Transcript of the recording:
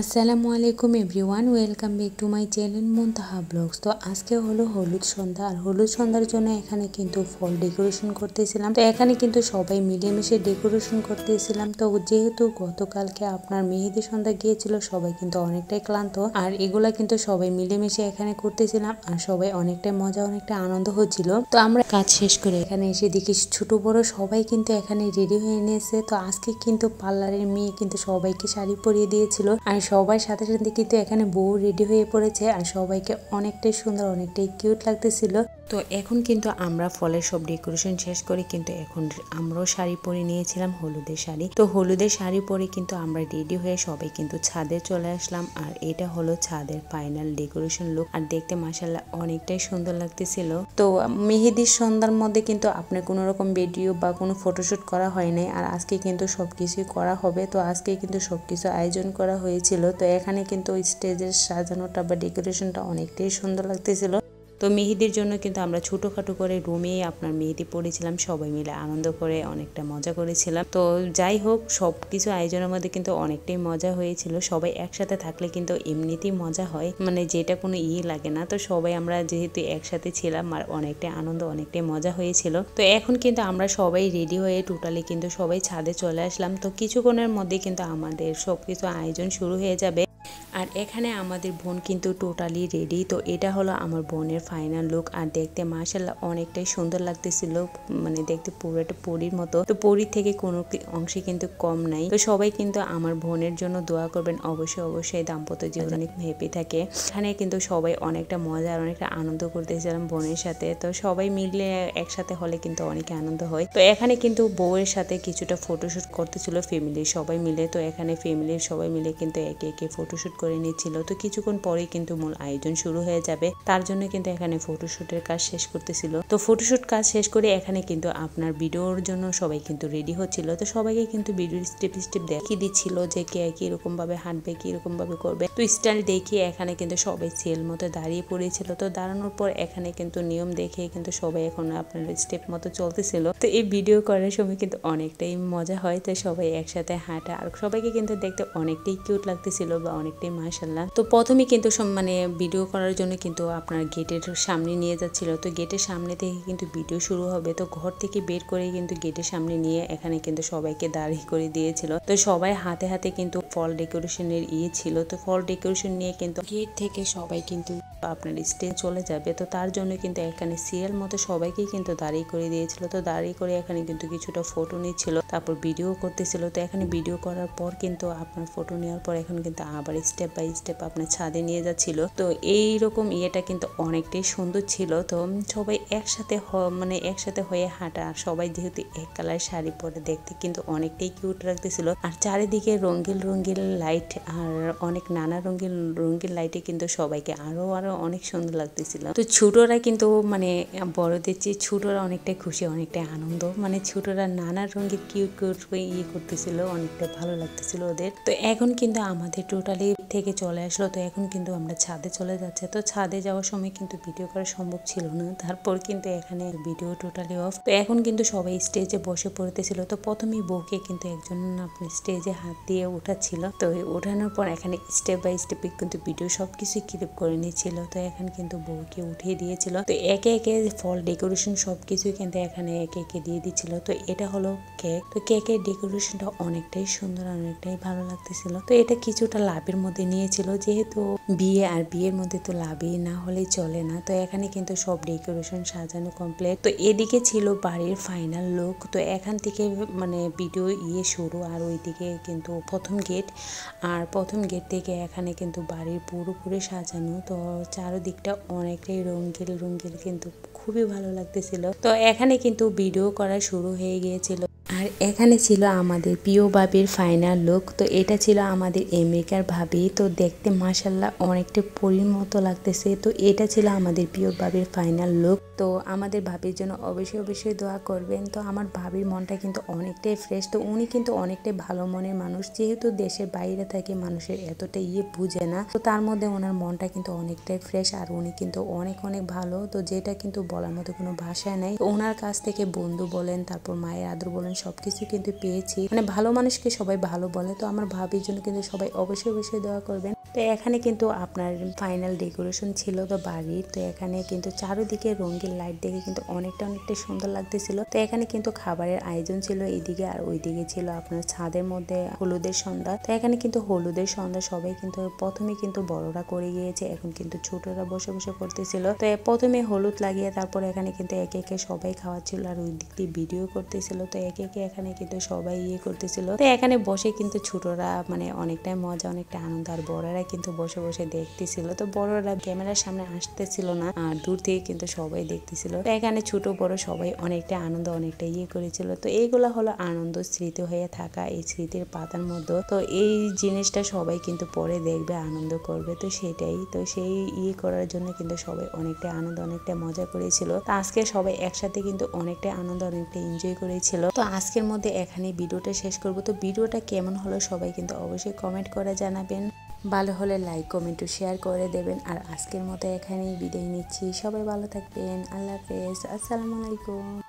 আসসালামু আলাইকুম everyone, welcome back to my channel Muntaha blogs. তো আজকে হলো হলুদ সন্ধ্যা, আর হলুদ সন্ধ্যার জন্য এখানে কিন্তু ফল ডেকোরেশন করতেছিলাম। তো এখানে কিন্তু সবাই মিলেমিশে ডেকোরেশন করতেছিলাম। তো যেহেতু গতকালকে আপনার মেহেদি সন্ধ্যা গিয়েছিল, সবাই কিন্তু অনেকটাই ক্লান্ত। আর এগুলা কিন্তু সবাই মিলেমিশে এখানে করতেছিলাম, আর সবাই অনেকটাই মজা, অনেকটা আনন্দ হচ্ছিল। তো আমরা কাজ শেষ করে এখানে এসে দেখি ছোট বড় সবাই কিন্তু এখানে রেডি হয়ে নিয়েছে। তো আজকে কিন্তু পার্লারের মেয়ে কিন্তু সবাইকে শাড়ি পরিয়ে দিয়েছিল। আর সবাই সাথে সাথে কিন্তু এখানে বউ রেডি হয়ে পড়েছে আর সবাইকে অনেকটাই সুন্দর, অনেকটাই কিউট লাগতেছিল। তো এখন কিন্তু আমরা ফলের সব ডেকোরেশন শেষ করে কিন্তু এখন আমরাও শাড়ি পরে নিয়েছিলাম, হলুদের শাড়ি। তো হলুদের শাড়ি পরে কিন্তু আমরা রেডি হয়ে সবাই কিন্তু ছাদে চলে আসলাম আর এটা হলো ছাদের ফাইনাল ডেকোরেশন লুক আর দেখতে মাসাল্লাহ অনেকটাই সুন্দর লাগতেছিল। তো মেহেদির সন্ধ্যার মধ্যে কিন্তু আপনার কোনো রকম ভিডিও বা কোনো ফটোশুট করা হয় নাই আর আজকে কিন্তু সবকিছুই করা হবে। তো আজকে কিন্তু সবকিছু আয়োজন করা হয়েছিল তো এখানে কিন্তু ওই স্টেজের সাজানোটা বা ডেকোরেশনটা অনেকটাই সুন্দর লাগতেছিল। তো মেহেদির জন্য কিন্তু আমরা ছোটোখাটো করে রুমে আপনার মেহেদি পড়েছিলাম, সবাই মিলে আনন্দ করে অনেকটা মজা করেছিলাম। তো যাই হোক সব কিছু আয়োজনের মধ্যে কিন্তু অনেকটাই মজা হয়েছিল। সবাই একসাথে থাকলে কিন্তু এমনিতেই মজা হয় মানে যেটা কোনো ইয়ে লাগে না। তো সবাই আমরা যেহেতু একসাথে ছিলাম, আর অনেকটাই আনন্দ, অনেকটাই মজা হয়েছিল। তো এখন কিন্তু আমরা সবাই রেডি হয়ে টোটালি কিন্তু সবাই ছাদে চলে আসলাম। তো কিছুক্ষণের মধ্যে কিন্তু আমাদের সব কিছু আয়োজন শুরু হয়ে যাবে। আর এখানে আমাদের বোন কিন্তু টোটালি রেডি তো এটা হলো আমার বোনের ফাইনাল লুক আর দেখতে মাসাল্লাহ অনেকটাই সুন্দর লাগতেছিল মানে দেখতে পুরো একটা পরির মতো। তো পরির থেকে কোনো অংশে কিন্তু কম নাই। তো সবাই কিন্তু আমার বোনের জন্য দোয়া করবেন অবশ্যই অবশ্যই দাম্পত্য জীবন অনেক হ্যাপি থাকে। এখানে কিন্তু সবাই অনেকটা মজা আর অনেকটা আনন্দ করতেছিলাম বোনের সাথে। তো সবাই মিলে একসাথে হলে কিন্তু অনেক আনন্দ হয়। তো এখানে কিন্তু বউয়ের সাথে কিছুটা ফটোশুট করতেছিল ফ্যামিলির সবাই মিলে। তো এখানে ফ্যামিলির সবাই মিলে কিন্তু একে একে ফটোশুট করে নিচ্ছিল। তো কিছুক্ষণ পরেই কিন্তু মূল আয়োজন শুরু হয়ে যাবে। তার জন্য কিন্তু এখানে ফটোশুটের কাজ শেষ করতেছিল। তো ফটোশুট কাজ শেষ করে এখানে কিন্তু আপনার ভিডিওর জন্য সবাই কিন্তু রেডি হচ্ছিল। তো সবাইকে কিন্তু ভিডিওর স্টেপ স্টেপ দেখিয়ে দিচ্ছিল যে কে কীরকম ভাবে হাঁটবে কীরকম ভাবে করবে। তো স্টাইল দেখিয়ে এখানে কিন্তু সবাই সেল মতো দাঁড়িয়ে পড়েছিল। তো দাঁড়ানোর পর এখানে কিন্তু নিয়ম দেখে কিন্তু সবাই এখন আপনার স্টেপ মতো চলতেছিল। তো এই ভিডিও করার সময় কিন্তু অনেকটাই মজা হয়। তো সবাই একসাথে হাঁটা আর সবাইকে কিন্তু দেখতে অনেকটাই কিউট লাগতেছিল বা অনেকটাই মাসাল্লাহ তো প্রথমে কিন্তু মানে ভিডিও করার জন্য কিন্তু আপনার গেটের সামনে নিয়ে যাচ্ছিল। তো গেটের সামনে থেকে কিন্তু ভিডিও শুরু হবে। তো ঘর থেকে বের করে কিন্তু গেটের সামনে নিয়ে এখানে কিন্তু সবাইকে দাঁড়িয়ে করে দিয়েছিল। তো সবাই হাতে হাতে কিন্তু ফল ডেকোরেশনের ইয়ে ছিল। তো ফল ডেকোরেশন নিয়ে কিন্তু গেট থেকে সবাই কিন্তু আপনার স্টেজ চলে যাবে। তো তার জন্য কিন্তু এখানে সিরিয়াল মতো সবাইকে কিন্তু দাঁড়িয়ে করে দিয়েছিল। তো দাঁড়িয়ে করে এখানে কিন্তু কিছুটা ফটো নিচ্ছিল। তারপর ভিডিও করতেছিল। তো এখানে ভিডিও করার পর কিন্তু আপনার ফটো নেওয়ার পর এখন কিন্তু আবার স্টেপ বাই স্টেপ আপনার ছাদে নিয়ে যাচ্ছিল। তো এই রকম ইয়েটা কিন্তু অনেকটাই সুন্দর ছিল। তো সবাই একসাথে মানে একসাথে হয়ে হাঁটা, আর সবাই যেহেতু এক কালার শাড়ি পরে দেখতে কিন্তু অনেকটাই কিউট লাগতেছিল। আর চারিদিকে রঙ্গিল রঙ্গিল লাইট আর অনেক নানা রঙিন রঙ্গিল লাইটে কিন্তু সবাইকে আরও আরও অনেক সুন্দর লাগতেছিল। তো ছোটরা কিন্তু মানে বড়দের চেয়ে ছোটরা অনেকটাই খুশি, অনেকটাই আনন্দ। মানে ছোটরা নানা রঙের কিউট কিউট ইয়ে করতেছিল, অনেকটা ভালো লাগতেছিল ওদের। তো এখন কিন্তু আমাদের টোটালি থেকে চলে আসলো। তো এখন কিন্তু আমরা ছাদে চলে যাচ্ছে। তো ছাদে যাওয়ার সময় কিন্তু ভিডিও করা সম্ভব ছিল না। তারপর কিন্তু এখানে ভিডিও টোটালি অফ তো এখন কিন্তু সবাই স্টেজে বসে পড়তেছিল। তো প্রথমেই বউকে কিন্তু একজন আপনি স্টেজে হাত দিয়ে উঠাচ্ছিল। তো ওঠানোর পর এখানে স্টেপ বাই স্টেপে কিন্তু ভিডিও সব কিছুই ক্লিপ করে নিয়েছিল তো এখন কিন্তু বউকে উঠিয়ে দিয়েছিল। তো একে একে ফল ডেকোরেশন সব কিছুই কিন্তু এখানে একে একে দিয়ে দিচ্ছিল। তো এটা হলো কেক তো কেকের ডেকোরেশনটা অনেকটাই সুন্দর, অনেকটাই ভালো লাগতেছিল। তো এটা কিছুটা লাভের মধ্যে নিয়েছিল, যেহেতু বিয়ে আর বিয়ের মধ্যে তো লাভই না হলে চলে না। তো এখানে কিন্তু সব ডেকোরেশন সাজানো কমপ্লিট তো এদিকে ছিল বাড়ির ফাইনাল লুক তো এখান থেকে মানে ভিডিও ইয়ে শুরু আর ওইদিকে কিন্তু প্রথম গেট আর প্রথম গেট থেকে এখানে কিন্তু বাড়ির পুরোপুরি সাজানো। তো চারদিকটা অনেকটাই রঙ্গিল রঙ্গিল কিন্তু খুবই ভালো লাগতেছিল। তো এখানে কিন্তু ভিডিও করা শুরু হয়ে গিয়েছিল। আর এখানে ছিল আমাদের প্রিয় বাবির ফাইনাল লুক তো এটা ছিল আমাদের আমেরিকার ভাবি। তো দেখতে মাসাল্লাহ অনেকটা পরির মতো লাগতেছে। তো এটা ছিল আমাদের প্রিয় বাবির ফাইনাল লুক তো আমাদের ভাবির জন্য অবশ্যই অবশ্যই দোয়া করবেন। তো আমার ভাবির মনটা কিন্তু অনেকটাই ফ্রেশ তো উনি কিন্তু অনেকটাই ভালো মনের মানুষ। যেহেতু দেশের বাইরে থাকে, মানুষের এতটা ইয়ে বুঝে না। তো তার মধ্যে ওনার মনটা কিন্তু অনেকটাই ফ্রেশ আর উনি কিন্তু অনেক অনেক ভালো। তো যেটা কিন্তু বলার মতো কোনো ভাষা নেই। ওনার কাছ থেকে বন্ধু বলেন, তারপর মায়ের আদর বলেন সবকিছু কিন্তু পেয়েছি। মানে ভালো মানুষকে সবাই ভালো বলে। তো আমার ভাবির জন্য কিন্তু সবাই অবশ্যই অবশ্যই দোয়া করবেন। তো এখানে কিন্তু আপনার ফাইনাল ডেকোরেশন ছিল তো বাড়ির। তো এখানে কিন্তু চারিদিকে রঙিন লাইট দেখে কিন্তু অনেকটা অনেকটা সুন্দর লাগতেছিল। তো এখানে কিন্তু খাবারের আয়োজন ছিল এইদিকে আর ওইদিকে ছিল আপনার ছাদের মধ্যে হলুদের সন্ধ্যা। তো এখানে কিন্তু হলুদের সন্ধ্যা সবাই কিন্তু প্রথমে কিন্তু বড়রা করে গিয়েছে। এখন কিন্তু ছোটরা বসে বসে করতেছিল। তো প্রথমে হলুদ লাগিয়ে তারপর এখানে কিন্তু একে একে সবাই খাওয়াচ্ছিল আর ওই দিক দিয়ে ভিডিও করতেছিল। তো একে একে এখানে কিন্তু সবাই ইয়ে করতেছিল। তো এখানে বসে কিন্তু ছোটরা মানে অনেকটাই মজা অনেকটা আনন্দ, আর বড়রা কিন্তু বসে বসে দেখতেছিল। তো বড়রা ক্যামেরার সামনে আসতেছিল না, আর দূর থেকে কিন্তু সবাই দেখতেছিল। তো এখানে ছোট, বড় সবাই অনেকটা আনন্দ অনেকটা ইয়ে করেছিল। তো এইগুলা হলো আনন্দ স্মৃতি হয়ে থাকা এই স্মৃতির পাতার মধ্যে। তো এই জিনিসটা সবাই কিন্তু পরে দেখবে, আনন্দ করবে। তো সেটাই, তো সেই ইয়ে করার জন্য কিন্তু সবাই অনেকটা আনন্দ অনেকটা মজা করেছিল। তো আজকে সবাই একসাথে কিন্তু অনেকটা আনন্দ অনেকটা এনজয় করেছিল। তো আজকের মধ্যে এখানে ভিডিওটা শেষ করব। তো ভিডিওটা কেমন হলো সবাই কিন্তু অবশ্যই কমেন্ট করে জানাবেন। ভালো হলে লাইক কমেন্ট ও শেয়ার করে দেবেন। আর আজকের মতো এখানেই বিদায় নিচ্ছি। সবাই ভালো থাকবেন। আল্লাহ হাফেজ। আসসালামু আলাইকুম।